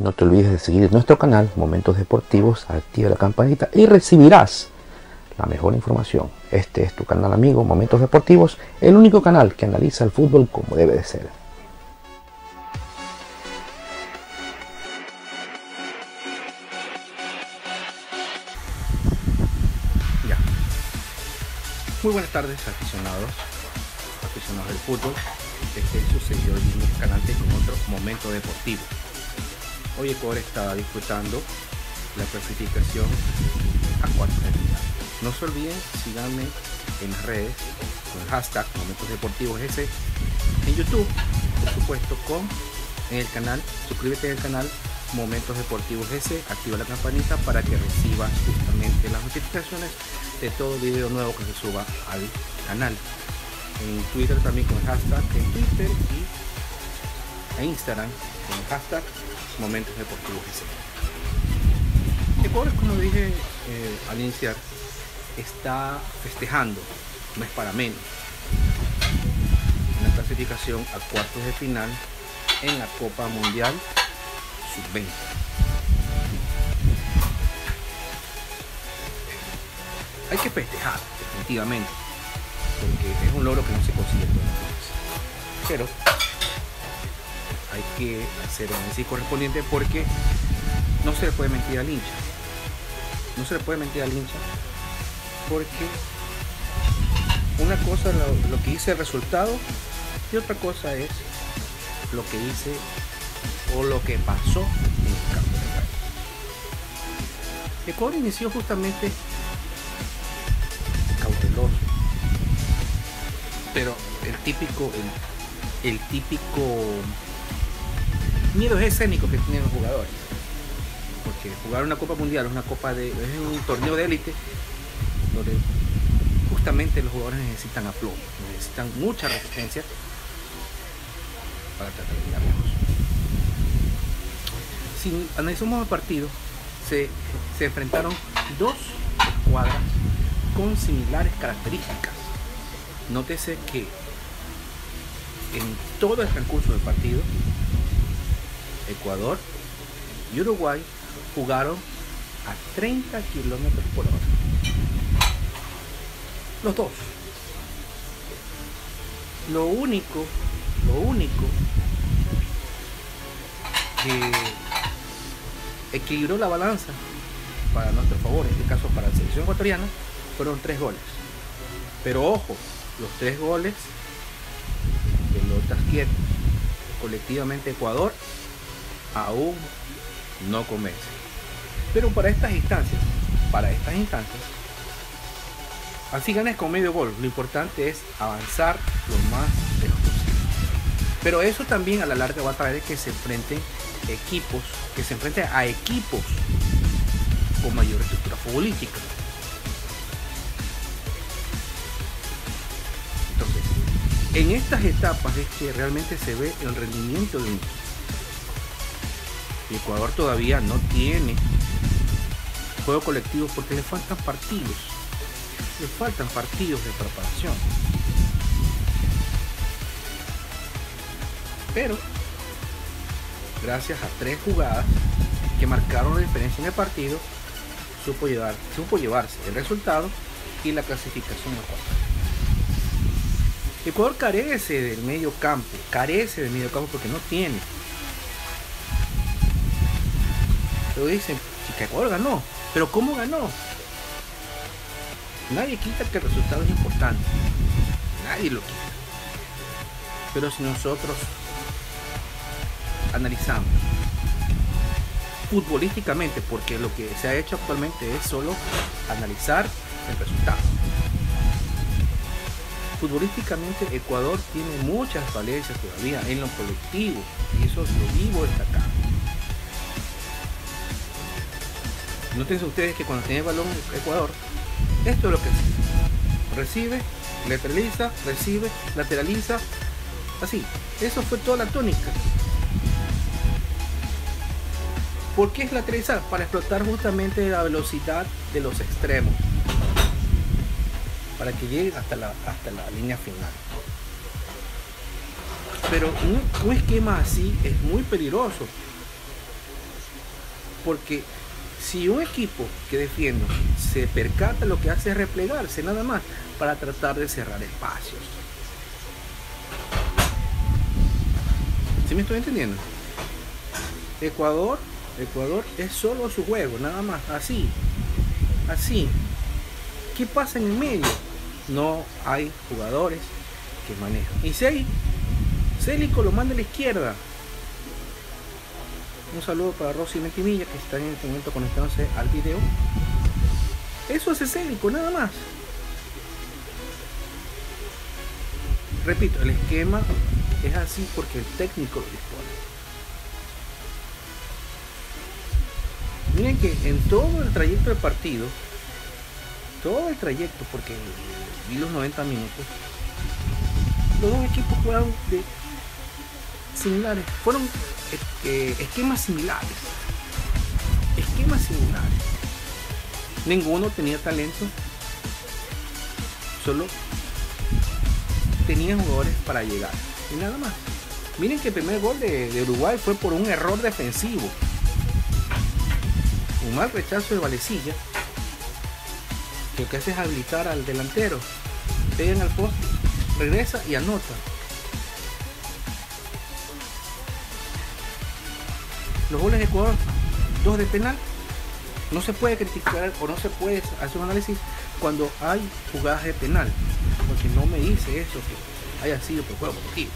no te olvides de seguir nuestro canal Momentos Deportivos, activa la campanita y recibirás la mejor información. Este es tu canal amigo Momentos Deportivos, el único canal que analiza el fútbol como debe de ser. Ya. Muy buenas tardes aficionados, aficionados del fútbol. Este es su seguidor Jimmy Escalante con otro momento deportivo. Hoy Ecuador está disfrutando la clasificación a final. No se olviden, síganme en las redes con el hashtag Momentos Deportivos S en YouTube, por supuesto, con en el canal, suscríbete al canal Momentos Deportivos S, activa la campanita para que recibas justamente las notificaciones de todo video nuevo que se suba al canal. En Twitter también con el hashtag en Twitter y en Instagram con el hashtag Momentos Deportivos S. Ecuador, como dije eh, al iniciar, está festejando, no es para menos, una clasificación a cuartos de final en la Copa Mundial Sub-20. Hay que festejar, definitivamente, porque es un logro que no se consigue todos los días. Pero hay que hacer el análisis correspondiente porque no se le puede mentir al hincha. No se le puede mentir al hincha porque una cosa lo, que dice el resultado y otra cosa es lo que hice o lo que pasó en el campo de juego. Inició justamente cauteloso, pero el típico, el típico miedo escénico que tienen los jugadores. Porque jugar una Copa Mundial es una Copa de. es un torneo de élite donde justamente los jugadores necesitan aplomo, necesitan mucha resistencia para tratar de llegar lejos. Si analizamos el partido, se, se enfrentaron dos escuadras con similares características. Nótese que en todo el transcurso del partido, Ecuador y Uruguay jugaron a 30 kilómetros por hora. Los dos. Lo único, lo único que equilibró la balanza para nuestro favor, en este caso para la selección ecuatoriana, fueron tres goles. Pero ojo, los tres goles pelotas quietas. Colectivamente Ecuador aún no convence. Pero para estas instancias, para estas instancias, así ganes con medio gol. Lo importante es avanzar lo más lejos posible. Pero eso también a la larga va a traer que se enfrenten equipos, que se enfrenten a equipos con mayor estructura futbolística. Entonces, en estas etapas es que realmente se ve el rendimiento de un equipo. Ecuador todavía no tiene juego colectivo porque le faltan partidos. Le faltan partidos de preparación. Pero, gracias a tres jugadas que marcaron la diferencia en el partido, supo, llevar, supo llevarse el resultado y la clasificación a cuartos. Ecuador carece del medio campo, carece del medio campo porque no tiene. Lo dicen, que Ecuador ganó, pero ¿cómo ganó? Nadie quita que el resultado es importante, nadie lo quita. Pero si nosotros analizamos futbolísticamente, porque lo que se ha hecho actualmente es solo analizar el resultado futbolísticamente Ecuador tiene muchas falencias todavía en lo colectivo y eso lo vivo destacar. Noten ustedes que cuando tiene balón Ecuador, esto es lo que. Recibe, lateraliza, recibe, lateraliza, así. Eso fue toda la tónica. ¿Por qué es lateralizar? Para explotar justamente la velocidad de los extremos para que lleguen hasta la, hasta la línea final. Pero un, un, esquema así es muy peligroso. Porque si un equipo que defiende se percata, lo que hace es replegarse nada más para tratar de cerrar espacios. ¿Sí me estoy entendiendo? Ecuador, Ecuador es solo su juego, nada más, así, así. ¿Qué pasa en el medio? No hay jugadores que manejan. Y Célico lo manda a la izquierda, un saludo para Rosy Mentimilla que está en este momento conectándose al video. Eso es escénico, nada más. Repito, el esquema es así porque el técnico lo dispone. Miren que en todo el trayecto del partido, todo el trayecto, porque vi los 90 minutos, los dos equipos jugaron de similares. Fueron eh, esquemas similares. Esquemas similares. Ninguno tenía talento. Solo tenían jugadores para llegar. Y nada más. Miren que el primer gol de, Uruguay fue por un error defensivo. Un mal rechazo de Valecilla. Lo que hace es habilitar al delantero. Pegan al poste. Regresa y anota. Los goles de Ecuador, dos de penal, no se puede criticar o no se puede hacer un análisis cuando hay jugadas de penal, porque no me dice eso que haya sido por juego positivo.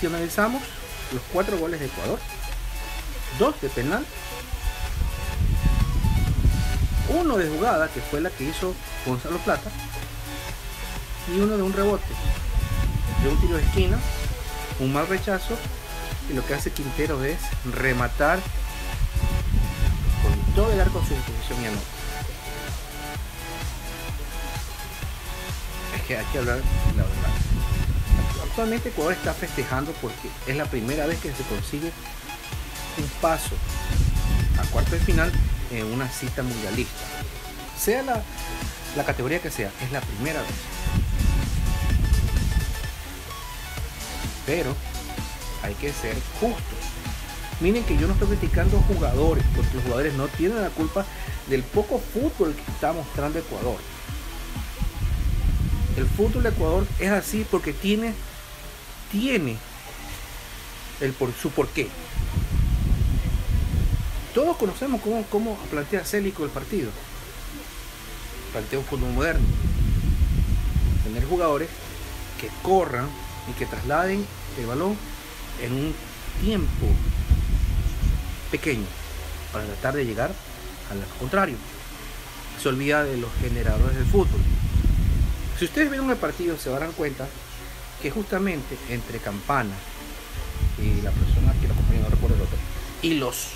Si analizamos los cuatro goles de Ecuador, dos de penal, uno de jugada, que fue la que hizo Gonzalo Plata, y uno de un rebote, de un tiro de esquina, un mal rechazo y lo que hace Quintero es rematar con todo el arco a su disposición y anota. Es que hay que hablar la verdad. Actualmente Ecuador está festejando porque es la primera vez que se consigue un paso a cuarto de final en una cita mundialista. Sea la, la categoría que sea, es la primera vez. Pero hay que ser justos. Miren que yo no estoy criticando jugadores, porque los jugadores no tienen la culpa del poco fútbol que está mostrando Ecuador. El fútbol de Ecuador es así porque tiene, tiene el su porqué. Todos conocemos cómo, cómo plantea Célico el partido. Plantea un fútbol moderno. Tener jugadores que corran, y que trasladen el balón en un tiempo pequeño para tratar de llegar al contrario. Se olvida de los generadores del fútbol. Si ustedes ven el partido se darán cuenta que justamente entre Campana y la persona que lo acompaña, no recuerdo el otro, y los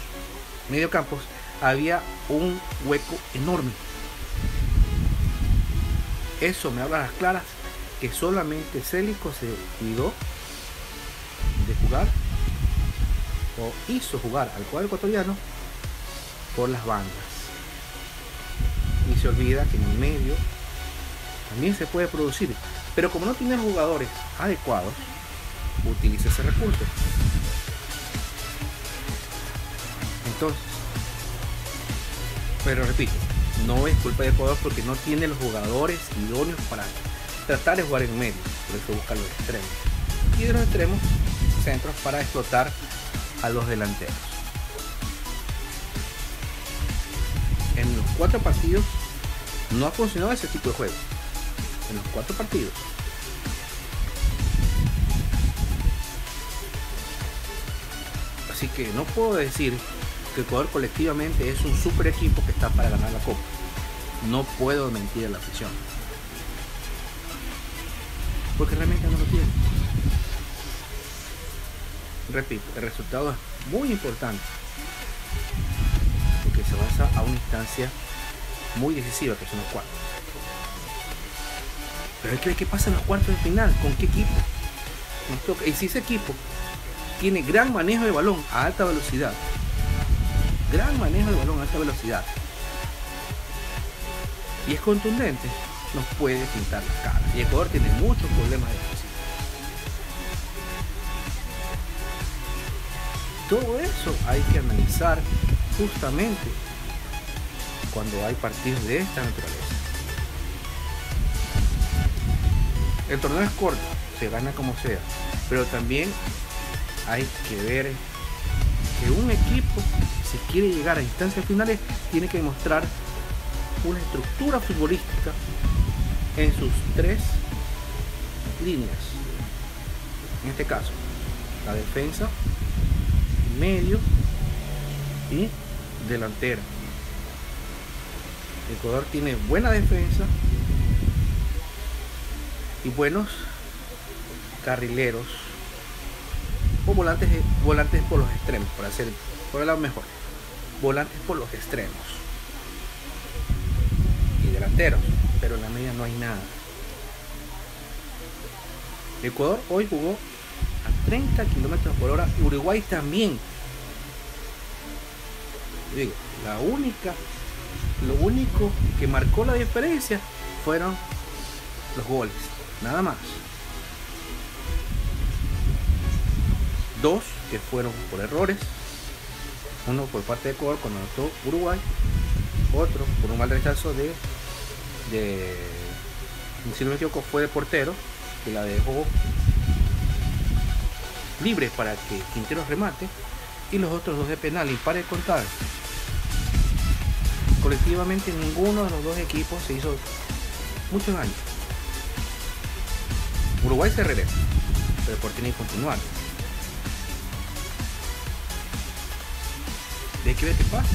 mediocampos había un hueco enorme. Eso me habla a las claras que solamente Célico se cuidó de jugar o hizo jugar al cuadro ecuatoriano por las bandas. Y se olvida que en el medio también se puede producir. Pero como no tiene jugadores adecuados, utiliza ese recurso. Entonces, pero repito, no es culpa de Ecuador porque no tiene los jugadores idóneos para tratar de jugar en medio, por eso busca los extremos. Y de los extremos, centros para explotar a los delanteros. En los cuatro partidos no ha funcionado ese tipo de juego. En los cuatro partidos. Así que no puedo decir que Ecuador colectivamente es un super equipo que está para ganar la copa. No puedo mentir a la afición porque realmente no lo tiene. Repito, el resultado es muy importante porque se basa a una instancia muy decisiva que son los cuartos. Pero hay que ver qué pasa en los cuartos de final, con qué equipo nos toca. Y si ese equipo tiene gran manejo de balón a alta velocidad, gran manejo de balón a alta velocidad, y es contundente, nos puede pintar la cara. Y Ecuador tiene muchos problemas defensivos. todo eso hay que analizar justamente cuando hay partidos de esta naturaleza. El torneo es corto, se gana como sea, pero también hay que ver que un equipo, si quiere llegar a instancias finales, tiene que demostrar una estructura futbolística en sus tres líneas. En este caso, la defensa, medio y delantera. Ecuador tiene buena defensa y buenos carrileros o volantes volantes por los extremos para hacer por el lado mejor volantes por los extremos y delanteros pero en la media no hay nada. Ecuador hoy jugó a 30 kilómetros por hora Uruguay también. Digo la única lo único que marcó la diferencia fueron los goles nada más. Dos que fueron por errores, uno por parte de Ecuador cuando anotó Uruguay, otro por un mal rechazo de, de si no me equivoco fue de portero, que la dejó libre para que Quintero remate, y los otros dos de penal, y para de contar. Colectivamente ninguno de los dos equipos se hizo muchos años. Uruguay se regresa, pero por tiene que continuar. hay que qué pasa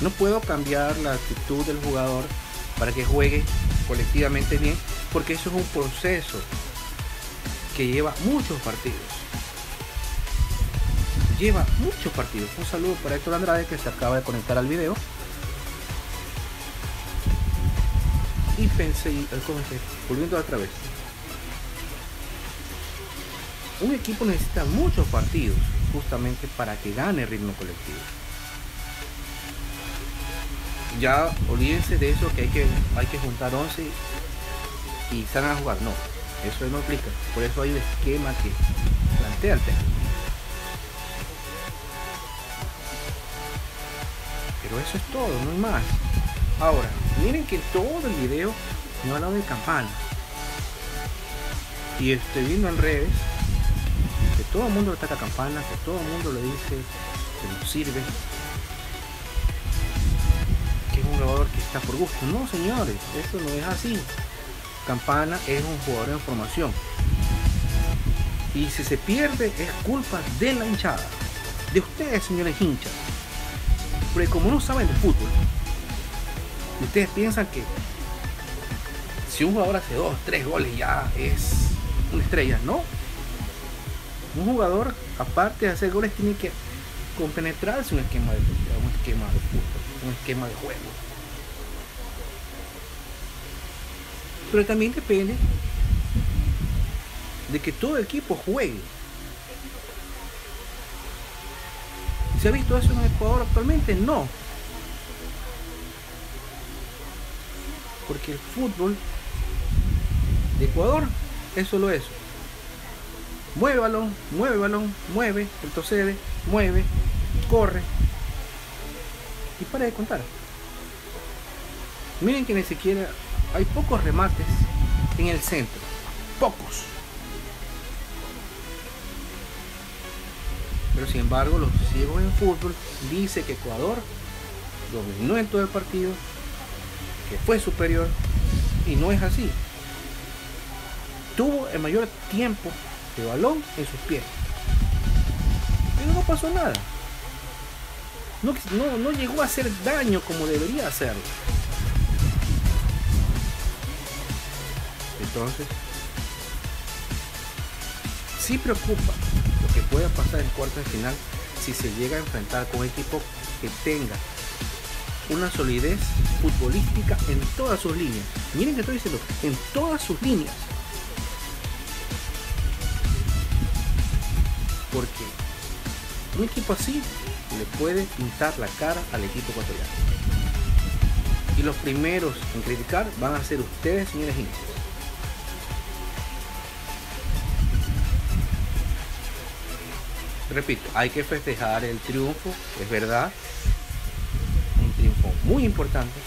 No puedo cambiar la actitud del jugador para que juegue colectivamente bien, porque eso es un proceso que lleva muchos partidos. Lleva muchos partidos. Un saludo para Héctor Andrade que se acaba de conectar al video. Y pensé, volviendo otra vez. Un equipo necesita muchos partidos justamente para que gane ritmo colectivo. Ya olvídense de eso que hay que, hay que juntar 11 y salgan a jugar. No, eso no aplica. Por eso hay un esquema que plantea el técnico. Pero eso es todo, no hay más. Ahora, miren que todo el video no ha de campana. Y estoy viendo en redes todo el mundo le ataca campana, que todo el mundo le dice que no sirve, que está por gusto. No, señores, eso no es así. Campana es un jugador en formación. Y si se pierde es culpa de la hinchada, de ustedes, señores hinchas. Porque como no saben de fútbol, ustedes piensan que si un jugador hace dos, tres goles ya es una estrella, no un jugador, aparte de hacer goles, tiene que compenetrarse un esquema de un esquema de fútbol, un esquema de juego. Pero también depende de que todo el equipo juegue. ¿Se ha visto eso en Ecuador actualmente? No. Porque el fútbol de Ecuador es solo eso mueve balón, mueve balón, mueve, retrocede, mueve, corre. Y para de contar. Miren que ni siquiera hay pocos remates en el centro. Pocos. Pero sin embargo, los ciegos en fútbol dice que Ecuador dominó en todo el partido, que fue superior, y no es así. Tuvo el mayor tiempo de balón en sus pies. Pero no pasó nada. No, no, llegó a hacer daño como debería hacerlo. Entonces, sí preocupa lo que pueda pasar en cuarto de final si se llega a enfrentar con un equipo que tenga una solidez futbolística en todas sus líneas. Miren que estoy diciendo, en todas sus líneas. porque un equipo así le puede pintar la cara al equipo ecuatoriano. Y los primeros en criticar van a ser ustedes, señores hinchas. Repito, hay que festejar el triunfo, es verdad, un triunfo muy importante,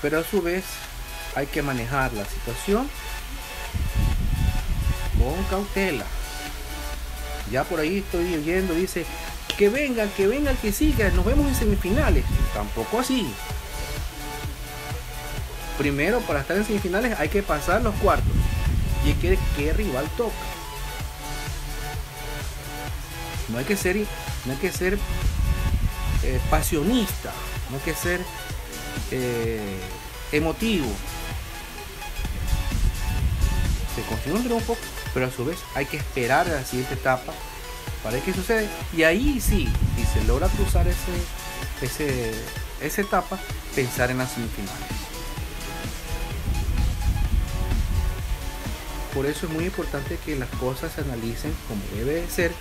pero a su vez hay que manejar la situación con cautela. Ya por ahí estoy oyendo, dice, que venga, que venga el que siga, nos vemos en semifinales. Tampoco así. Primero, para estar en semifinales hay que pasar los cuartos. Y hay que qué rival toca. No hay que ser, no hay que ser eh, pasionista, no hay que ser eh, emotivo. Se consigue un triunfo, pero a su vez hay que esperar a la siguiente etapa para ver qué sucede. Y ahí sí, si se logra cruzar ese, ese, esa etapa, pensar en las semifinales. Por eso es muy importante que las cosas se analicen como debe ser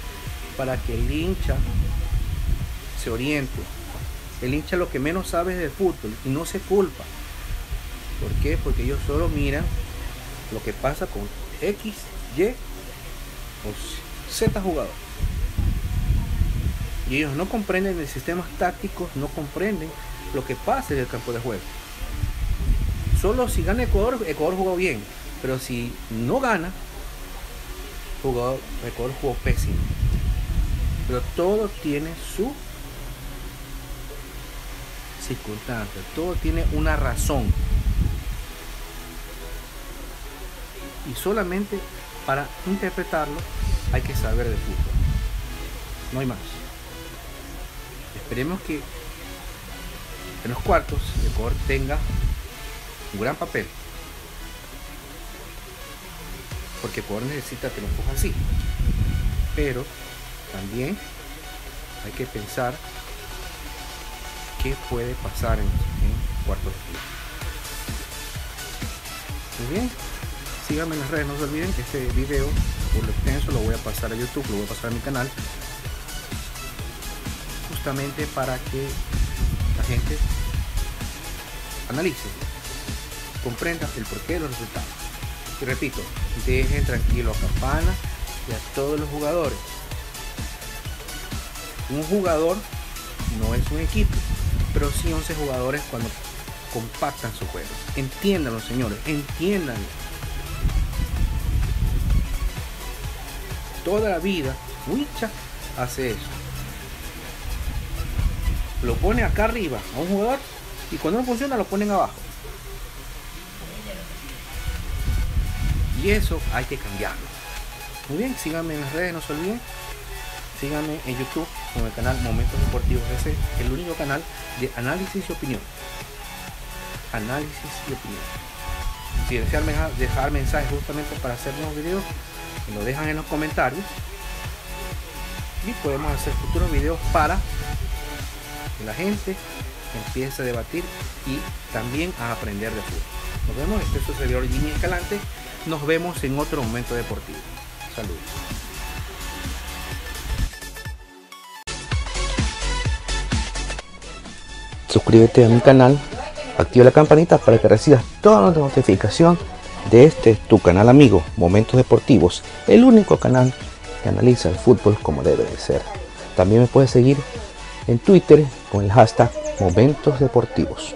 para que el hincha se oriente. El hincha lo que menos sabe es de fútbol y no se culpa. ¿Por qué? Porque ellos solo miran lo que pasa con X, Y o Z jugador. Y ellos no comprenden el sistemas tácticos, no comprenden lo que pasa en el campo de juego. Solo si gana Ecuador, Ecuador jugó bien. Pero si no gana, Ecuador jugó pésimo. Pero todo tiene su circunstancia, todo tiene una razón. Y solamente para interpretarlo hay que saber de fútbol. No hay más. Esperemos que en los cuartos Ecuador tenga un gran papel. Porque Ecuador necesita triunfos así. Pero también hay que pensar qué puede pasar en, cuartos de final. Muy bien, síganme en las redes, no se olviden que este video por lo extenso lo voy a pasar a YouTube, lo voy a pasar a mi canal justamente para que la gente analice, comprenda el porqué de los resultados. Y repito, dejen tranquilo a Campana y a todos los jugadores. Un jugador no es un equipo, pero sí 11 jugadores cuando compactan su juego. Entiéndanlo, señores, entiéndanlo. Toda la vida, Wicha hace eso lo pone acá arriba a un jugador y cuando no funciona lo ponen abajo. Y eso hay que cambiarlo. Muy bien, síganme en las redes, no se olviden. Síganme en YouTube con el canal Momentos Deportivos ese el único canal de análisis y opinión. Análisis y opinión. Si desean dejar mensajes justamente para hacer nuevos videos, lo dejan en los comentarios. Y podemos hacer futuros videos para la gente empiece a debatir y también a aprender de fútbol. Nos vemos, este es su servidor Jimmy Escalante. Nos vemos en otro momento deportivo. Saludos. Suscríbete a mi canal, activa la campanita para que recibas todas las notificación de este tu canal amigo, Momentos Deportivos, el único canal que analiza el fútbol como debe de ser. También me puedes seguir en Twitter con el hashtag Momentos Deportivos.